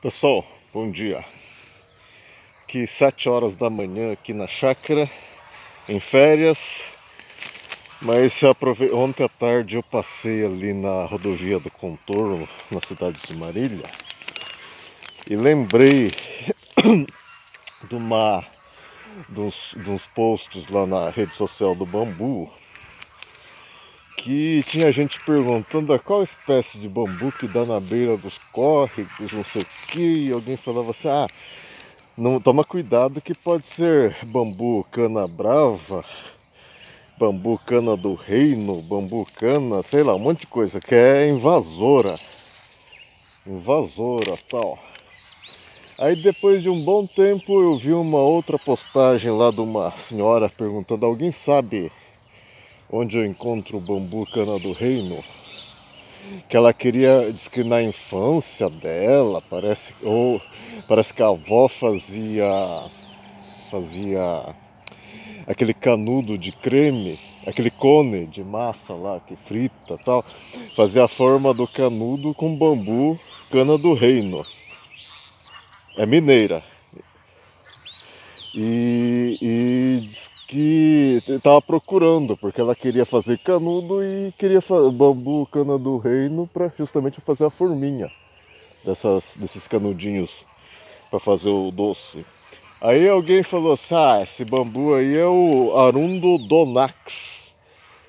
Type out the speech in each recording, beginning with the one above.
Pessoal, bom dia. Aqui sete horas da manhã aqui na chácara, em férias. Mas aprove... ontem à tarde eu passei ali na rodovia do Contorno, na cidade de Marília, e lembrei de, uma, de, uns, de uns posts lá na rede social do Bambu, que tinha gente perguntando a qual espécie de bambu que dá na beira dos córregos, não sei o que, alguém falava assim, ah, não, toma cuidado que pode ser bambu cana brava, bambu cana do reino, bambu cana, sei lá, um monte de coisa, que é invasora, invasora tal. Aí depois de um bom tempo eu vi uma outra postagem lá de uma senhora perguntando, alguém sabe onde eu encontro o bambu cana do reino, que ela queria, diz que na infância dela, parece, ou parece que a avó fazia, fazia aquele canudo de creme, aquele cone de massa lá que frita tal, fazia a forma do canudo com bambu cana do reino. É mineira. E, e diz que estava procurando, porque ela queria fazer canudo e queria bambu cana do reino para justamente fazer a forminha dessas, desses canudinhos para fazer o doce. Aí alguém falou assim: ah, esse bambu aí é o Arundo donax,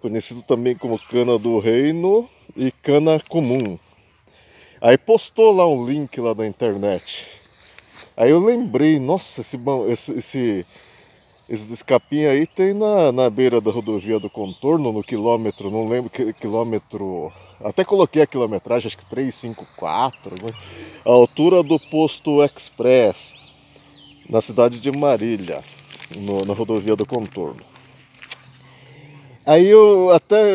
conhecido também como cana do reino e cana comum. Aí postou lá um link lá da internet. Aí eu lembrei, nossa, esse, esse, esse esse escapim aí tem na, na beira da rodovia do contorno, no quilômetro, não lembro que quilômetro. Até coloquei a quilometragem, acho que 354, né? a altura do posto Express, na cidade de Marília, no, na rodovia do contorno. Aí eu até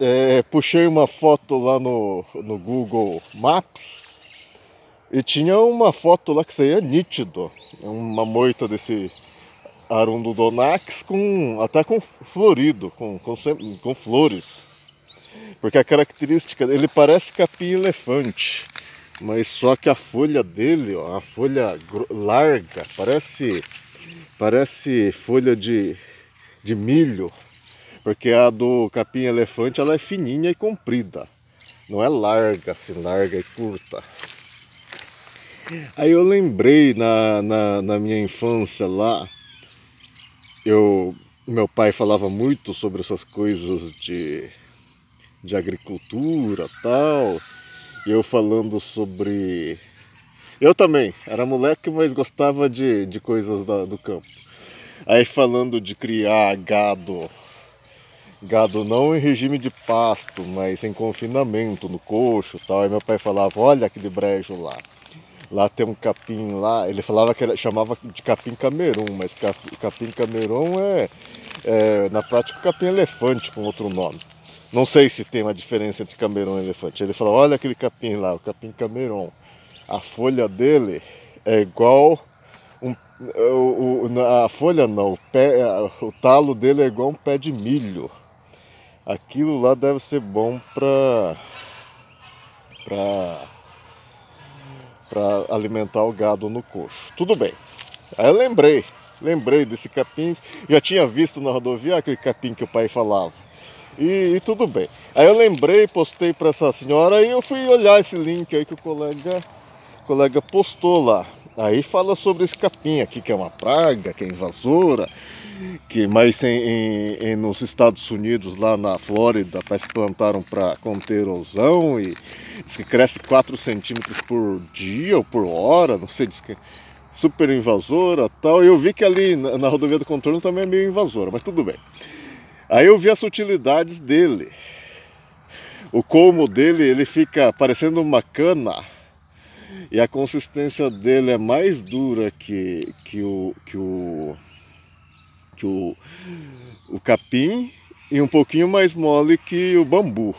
é, puxei uma foto lá no, no Google Maps e tinha uma foto lá que saía nítido, uma moita desse Arundodonax com até com florido, com, com, com flores. Porque a característica, ele parece capim elefante, mas só que a folha dele, ó, a folha larga, parece parece folha de, de milho, porque a do capim elefante ela é fininha e comprida, não é larga, assim, larga e curta. Aí eu lembrei na, na, na minha infância lá, eu meu pai falava muito sobre essas coisas de, de agricultura tal eu falando sobre eu também era moleque mas gostava de, de coisas da, do campo. Aí falando de criar gado gado não em regime de pasto mas em confinamento no coxo tal aí meu pai falava olha aquele brejo lá Lá tem um capim lá, ele falava que era, chamava de capim camerun, mas capim camerun é, é, na prática capim elefante com outro nome. Não sei se tem uma diferença entre camerun e elefante. Ele falou, olha aquele capim lá, o capim camerun. A folha dele é igual um, o, o, a folha não, o, pé, o talo dele é igual um pé de milho. Aquilo lá deve ser bom para para para alimentar o gado no coxo. Tudo bem. Aí eu lembrei, lembrei desse capim, já tinha visto na rodovia aquele capim que o pai falava. E, e tudo bem. Aí eu lembrei, postei para essa senhora e eu fui olhar esse link aí que o colega, o colega postou lá. Aí fala sobre esse capim aqui, que é uma praga, que é invasora, que mais em, em, nos Estados Unidos, lá na Flórida, parece que plantaram para conter erosão e diz que cresce 4 centímetros por dia ou por hora, não sei, diz que super invasora tal. Eu vi que ali na, na rodovia do contorno também é meio invasora, mas tudo bem. Aí eu vi as utilidades dele. O colmo dele, ele fica parecendo uma cana e a consistência dele é mais dura que, que, o, que, o, que o, o capim e um pouquinho mais mole que o bambu.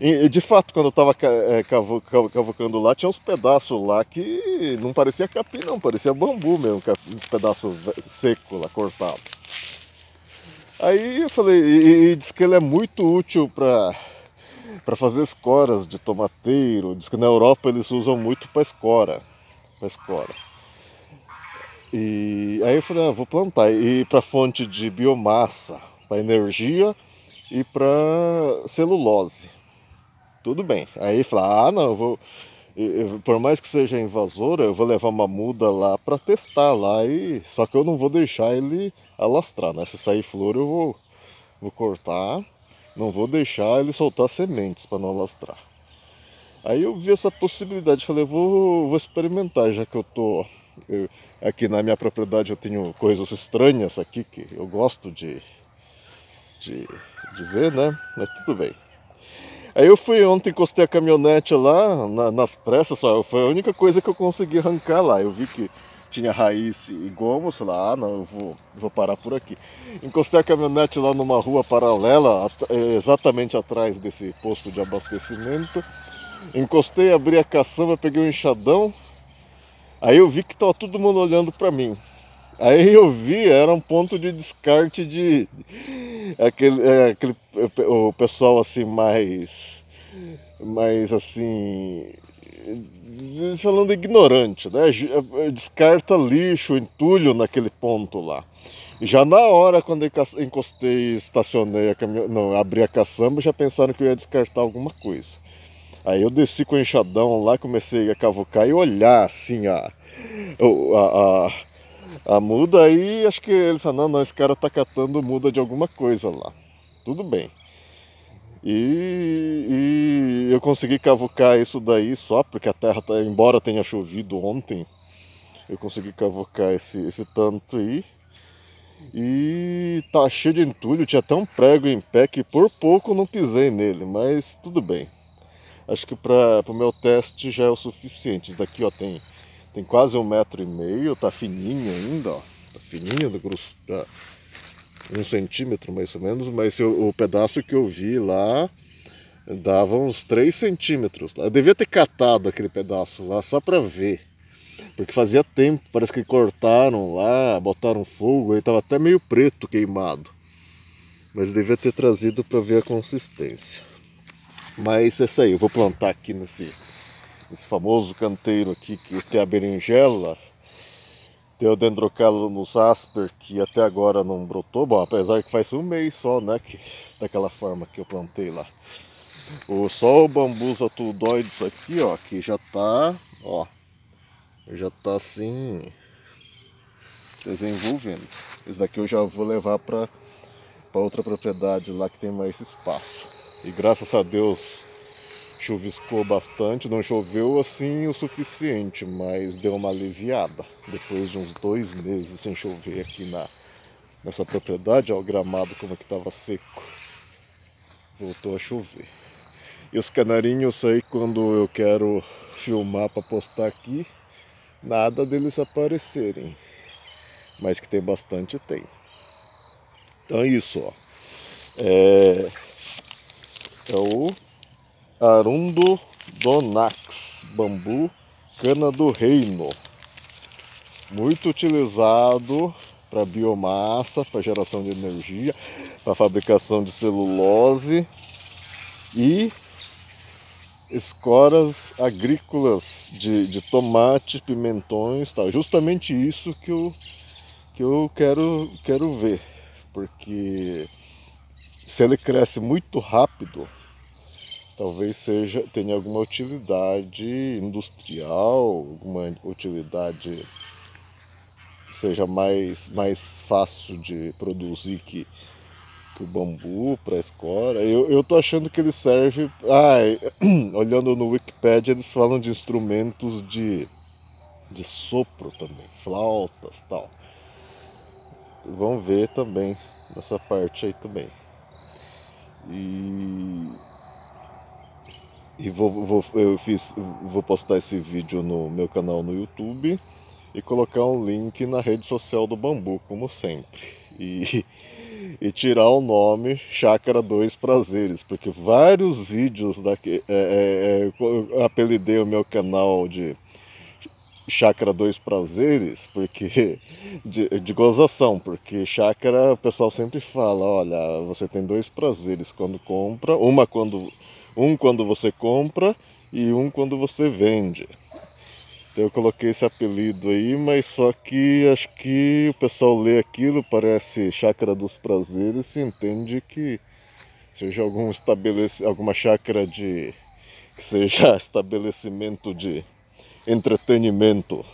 E, de fato, quando eu estava é, cavocando lá, tinha uns pedaços lá que não parecia capim, não, parecia bambu mesmo, uns pedaços seco lá, cortado. Aí eu falei, e, e diz que ele é muito útil para para fazer escoras de tomateiro. Diz que na Europa eles usam muito para escora, para escora. E aí eu falei, ah, vou plantar e para fonte de biomassa, para energia e para celulose. Tudo bem. Aí eu falei, ah, não, eu vou por mais que seja invasora, eu vou levar uma muda lá para testar lá e só que eu não vou deixar ele alastrar, né? Se sair flor eu vou, vou cortar, não vou deixar ele soltar sementes para não alastrar. Aí eu vi essa possibilidade, falei, vou, vou experimentar, já que eu tô eu, aqui na minha propriedade eu tenho coisas estranhas aqui que eu gosto de, de, de ver, né? Mas tudo bem. Aí eu fui ontem, encostei a caminhonete lá, na, nas pressas, só foi a única coisa que eu consegui arrancar lá. Eu vi que tinha raiz e gomo, sei lá, ah, não, eu vou, vou parar por aqui. Encostei a caminhonete lá numa rua paralela, é, exatamente atrás desse posto de abastecimento. Encostei, abri a caçamba, peguei um enxadão. Aí eu vi que tava todo mundo olhando para mim. Aí eu vi, era um ponto de descarte de aquele, é, aquele o pessoal assim mais mais assim falando ignorante, né? Descarta lixo, entulho naquele ponto lá. Já na hora quando encostei, estacionei a caminhão, não, abri a caçamba, já pensaram que eu ia descartar alguma coisa. Aí eu desci com o enxadão lá, comecei a cavucar e olhar assim a, a, a a muda aí, acho que eles falaram, não, não, esse cara tá catando muda de alguma coisa lá. Tudo bem. E, e, eu consegui cavucar isso daí só porque a terra, tá, embora tenha chovido ontem, eu consegui cavucar esse, esse tanto aí. E tá cheio de entulho, tinha até um prego em pé que por pouco não pisei nele, mas tudo bem. Acho que para o meu teste já é o suficiente. Isso daqui ó, tem tem quase um metro e meio, tá fininho ainda, ó. Tá fininho, do grosso, tá um centímetro mais ou menos, mas o, o pedaço que eu vi lá dava uns 3 centímetros. Eu devia ter catado aquele pedaço lá só para ver. Porque fazia tempo, parece que cortaram lá, botaram fogo, e tava até meio preto queimado. Mas devia ter trazido para ver a consistência. Mas é isso aí, eu vou plantar aqui nesse esse famoso canteiro aqui que tem a berinjela, tem o dendrocalonus asper que até agora não brotou, bom, apesar que faz um mês só, né, que, daquela forma que eu plantei lá. O, só o bambus atudoides aqui, ó, que já tá, ó, já tá assim, desenvolvendo. Esse daqui eu já vou levar para outra propriedade lá que tem mais espaço. E graças a Deus chuviscou bastante, não choveu assim o suficiente, mas deu uma aliviada. Depois de uns dois meses sem chover aqui na, nessa propriedade, ó, o gramado como que estava seco. Voltou a chover. E os canarinhos aí quando eu quero filmar para postar aqui, nada deles aparecerem. Mas que tem bastante, tem. Então é isso, ó. É, é o Arundo Donax, bambu cana do reino. Muito utilizado para biomassa, para geração de energia, para fabricação de celulose e escoras agrícolas de, de tomate, pimentões, tal. Justamente isso que eu, que eu quero, quero ver, porque se ele cresce muito rápido, talvez seja tenha alguma utilidade industrial, alguma utilidade seja mais, mais fácil de produzir que, que o bambu para escora. Eu, eu tô achando que ele serve. Ah, olhando no Wikipedia, eles falam de instrumentos de, de sopro também, flautas tal. Vamos ver também nessa parte aí também. E e vou, vou, eu fiz, vou postar esse vídeo no meu canal no YouTube e colocar um link na rede social do Bambu, como sempre. E, e tirar o nome Chácara Dois Prazeres, porque vários vídeos daqui. É, é, é, eu apelidei o meu canal de Chácara Dois Prazeres, porque de, de gozação, porque chácara o pessoal sempre fala, olha, você tem dois prazeres quando compra, uma quando Um quando você compra e um quando você vende. Então eu coloquei esse apelido aí, mas só que acho que o pessoal lê aquilo, parece chácara dos prazeres e entende que seja algum estabelece alguma chácara de que seja estabelecimento de entretenimento.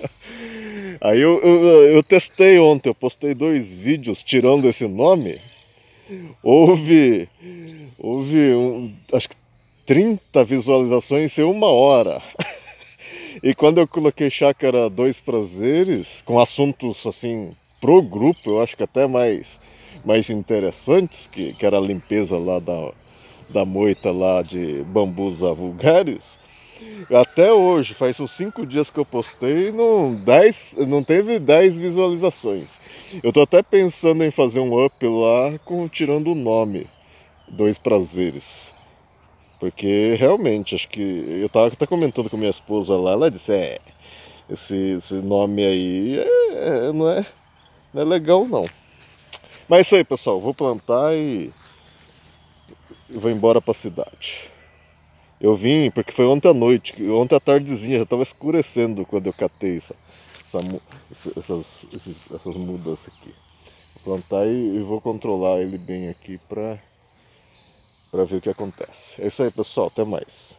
Aí eu, eu, eu, testei ontem, eu postei dois vídeos tirando esse nome. Houve, houve um, acho que 30 visualizações em uma hora. E quando eu coloquei Chácara Dois Prazeres, com assuntos assim pro grupo, eu acho que até mais, mais interessantes, que, que era a limpeza lá da, da moita lá de bambus vulgares, até hoje, faz uns 5 dias que eu postei, não, dez, não teve 10 visualizações. Eu tô até pensando em fazer um up lá com tirando o nome, Dois Prazeres. Porque realmente, acho que. Eu tava até comentando com minha esposa lá, ela disse: é, esse, esse nome aí é, é, não, é, não é legal não. Mas é isso aí, pessoal, vou plantar e, vou embora para a cidade. Eu vim porque foi ontem à noite, ontem à tardezinha, já estava escurecendo quando eu catei essa, essa, essas, esses, essas mudas aqui. Vou plantar e, e vou controlar ele bem aqui para ver o que acontece. É isso aí, pessoal. Até mais.